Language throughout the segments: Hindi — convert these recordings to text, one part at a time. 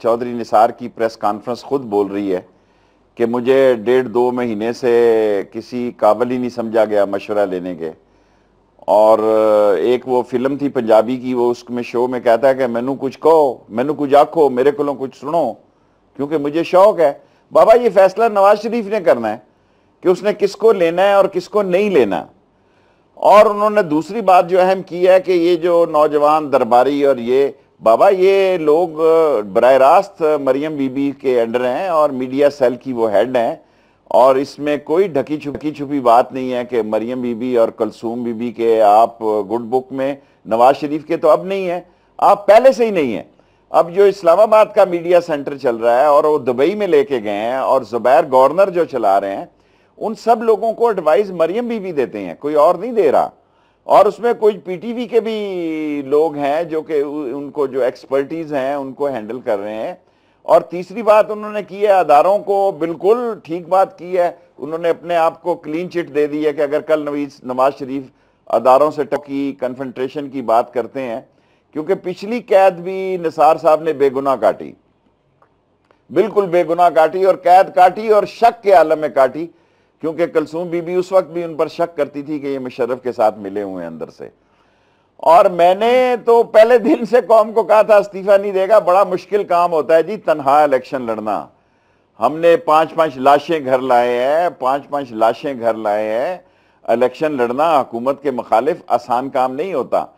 चौधरी निसार की प्रेस कॉन्फ्रेंस खुद बोल रही है कि मुझे डेढ़ दो महीने से किसी काबिल ही नहीं समझा गया मशवरा लेने के। और एक वो फ़िल्म थी पंजाबी की, वो उसमें शो में कहता है कि मैनू कुछ कहो, मैनू कुछ आखो, मेरे को कुछ सुनो, क्योंकि मुझे शौक है। बाबा, ये फैसला नवाज़ शरीफ ने करना है कि उसने किसको लेना है और किसको नहीं लेना। और उन्होंने दूसरी बात जो अहम की है कि ये जो नौजवान दरबारी और ये बाबा, ये लोग बर रास्त मरियम बीबी के अंडर हैं और मीडिया सेल की वो हेड हैं और इसमें कोई ढकी छुपकी छुपी बात नहीं है कि मरियम बीबी और कलसूम बीबी के आप गुड बुक में नवाज़ शरीफ के तो अब नहीं है आप पहले से ही नहीं है। अब जो इस्लामाबाद का मीडिया सेंटर चल रहा है और वो दुबई में लेके गए हैं और जुबैर गवर्नर जो चला रहे हैं, उन सब लोगों को एडवाइस मरियम बीबी देते हैं, कोई और नहीं दे रहा। और उसमें कोई पीटीवी के भी लोग हैं जो कि उनको जो एक्सपर्टीज हैं, उनको हैंडल कर रहे हैं। और तीसरी बात उन्होंने की है, अदारों को बिल्कुल ठीक बात की है। उन्होंने अपने आप को क्लीन चिट दे दी है कि अगर कल नवीज, नवाज़ शरीफ अदारों से टकी कन्फ्रंट्रेशन की बात करते हैं, क्योंकि पिछली कैद भी निसार साहब ने बेगुना काटी। बिल्कुल बेगुना काटी और कैद काटी और शक के आलम में काटी। क्योंकि कलसूम बीबी उस वक्त भी उन पर शक करती थी कि ये मुशर्रफ के साथ मिले हुए हैं अंदर से। और मैंने तो पहले दिन से कौम को कहा था, इस्तीफा नहीं देगा, बड़ा मुश्किल काम होता है जी, तनहा इलेक्शन लड़ना। हमने पाँच पाँच लाशें घर लाए हैं पाँच पाँच लाशें घर लाए हैं। इलेक्शन लड़ना हुकूमत के मुखालिफ आसान काम नहीं होता।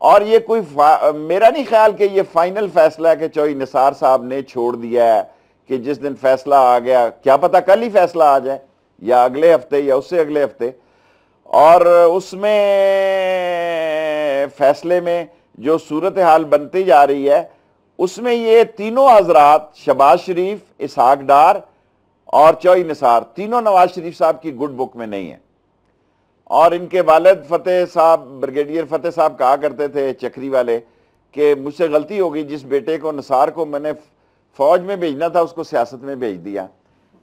और ये कोई मेरा नहीं ख्याल कि ये फाइनल फैसला है कि चौई निसार साहब ने छोड़ दिया है कि जिस दिन फैसला आ गया, क्या पता कल ही फैसला आ जाए। या अगले हफ़्ते या उससे अगले हफ़्ते। और उसमें फैसले में जो सूरत हाल बनती जा रही है, उसमें ये तीनों हजरात, शबाज शरीफ, इसहाक डार और चौई निसार, तीनों नवाज़ शरीफ साहब की गुड बुक में नहीं है। और इनके वालद फतेह साहब, ब्रिगेडियर फतेह साहब कहा करते थे, चक्री वाले, कि मुझसे गलती हो गई जिस बेटे को, निसार को मैंने फौज में भेजना था, उसको सियासत में भेज दिया।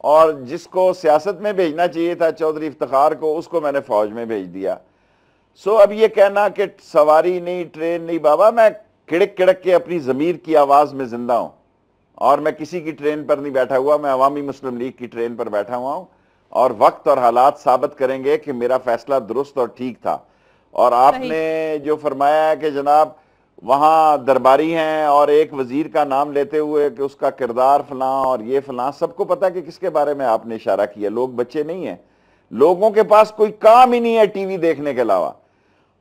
और जिसको सियासत में भेजना चाहिए था चौधरी इफ्तार को उसको मैंने फौज में भेज दिया। सो अब ये कहना कि सवारी नहीं ट्रेन नहीं बाबा मैं किड़क किड़क के अपनी ज़मीर की आवाज़ में ज़िंदा हूँ। और मैं किसी की ट्रेन पर नहीं बैठा हुआ मैं अवामी मुस्लिम लीग की ट्रेन पर बैठा हुआ हूँ। और वक्त और हालात साबित करेंगे कि मेरा फैसला दुरुस्त और ठीक था। और आपने जो फरमाया है कि जनाब वहाँ दरबारी हैं और एक वज़ीर का नाम लेते हुए कि उसका किरदार फलां और ये फलां सबको पता कि किसके बारे में आपने इशारा किया। लोग बच्चे नहीं हैं। लोगों के पास कोई काम ही नहीं है टीवी देखने के अलावा।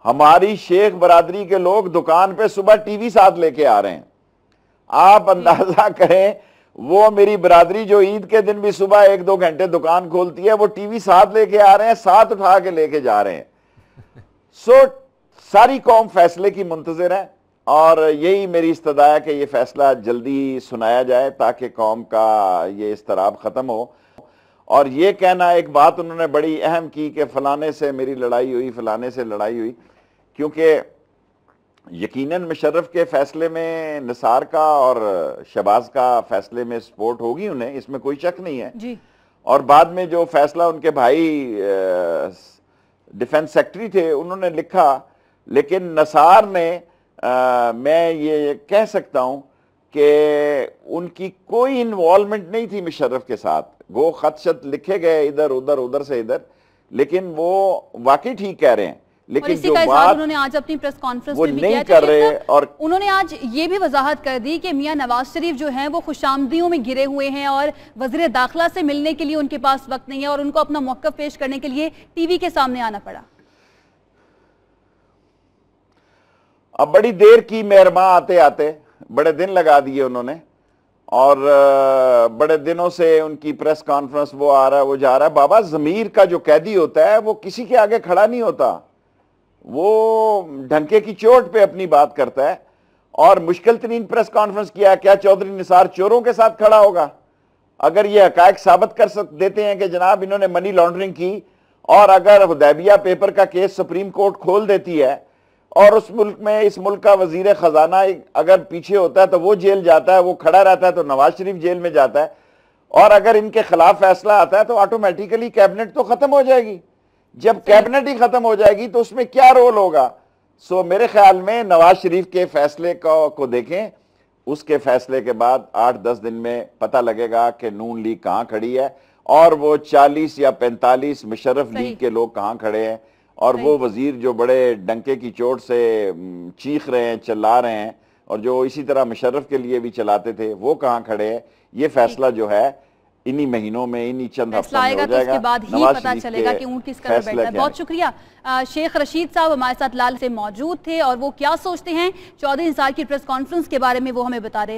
हमारी शेख बरादरी के लोग दुकान पे सुबह टीवी साथ लेके आ रहे हैं। आप अंदाज़ा करें वो मेरी बरादरी जो ईद के दिन भी सुबह एक दो घंटे दुकान खोलती है वो टीवी साथ लेके आ रहे हैं साथ उठा के लेके जा रहे हैं। सो सारी कौम फैसले की मुंतजर है। और यही मेरी इस्तदा है कि ये फैसला जल्दी सुनाया जाए ताकि कौम का ये इसतराब ख़त्म हो। और ये कहना एक बात उन्होंने बड़ी अहम की कि फलाने से मेरी लड़ाई हुई फलाने से लड़ाई हुई। क्योंकि यकीनन मुशर्रफ के फैसले में निसार का और शबाज का फैसले में सपोर्ट होगी उन्हें इसमें कोई शक नहीं है। जी। और बाद में जो फैसला उनके भाई डिफेंस सेक्रेटरी थे उन्होंने लिखा लेकिन नसार ने आ, मैं ये कह सकता हूँ कि उनकी कोई इन्वॉल्वमेंट नहीं थी मुशर्रफ के साथ। वो खत शत लिखे गए इधर उधर उधर से इधर लेकिन वो वाकई ठीक कह रहे हैं। लेकिन जो बात उन्होंने आज अपनी प्रेस कॉन्फ्रेंस में नहीं कर रहे और उन्होंने आज ये भी वजाहत कर दी कि मियाँ नवाज़ शरीफ जो हैं वो खुशामदियों में गिरे हुए हैं और वज़ीर दाखिला से मिलने के लिए उनके पास वक्त नहीं है और उनको अपना मौका पेश करने के लिए टीवी के सामने आना पड़ा। अब बड़ी देर की मेहरमा आते आते बड़े दिन लगा दिए उन्होंने और बड़े दिनों से उनकी प्रेस कॉन्फ्रेंस वो आ रहा है वो जा रहा। है बाबा जमीर का जो कैदी होता है, वो किसी के आगे खड़ा नहीं होता। वो ढंके की चोट पे अपनी बात करता है और मुश्किल तरीन प्रेस कॉन्फ्रेंस किया, क्या चौधरी निसार चोरों के साथ खड़ा होगा? अगर ये हकायक साबित कर सक, देते हैं कि जनाब इन्होंने मनी लॉन्ड्रिंग की और अगर हुदैबिया पेपर का केस सुप्रीम कोर्ट खोल देती है और उस मुल्क में इस मुल्क का वज़ीर खजाना अगर पीछे होता है तो वो जेल जाता है वो खड़ा रहता है तो नवाज़ शरीफ जेल में जाता है। और अगर इनके खिलाफ फैसला आता है तो ऑटोमेटिकली कैबिनेट तो खत्म हो जाएगी। जब कैबिनेट ही खत्म हो जाएगी तो उसमें क्या रोल होगा? सो मेरे ख्याल में नवाज़ शरीफ के फैसले को, को देखें। उसके फैसले के बाद आठ दस दिन में पता लगेगा कि नून लीग कहाँ खड़ी है और वो चालीस या पैंतालीस मुशरफ लीग के लोग कहाँ खड़े हैं। और वो वज़ीर जो बड़े डंके की चोट से चीख रहे हैं चिल्ला रहे हैं और जो इसी तरह मुशर्रफ के लिए भी चलाते थे वो कहाँ खड़े हैं? ये फैसला जो है इन्हीं महीनों में इन्हीं चंद हो जाएगा तो उसके बाद ही पता चलेगा कि ऊँट किस कदर बैठा है। बहुत शुक्रिया। शेख रशीद साहब हमारे साथ लाल से मौजूद थे और वो क्या सोचते हैं? चौदह साल की प्रेस कॉन्फ्रेंस के बारे में वो हमें बता रहे थे।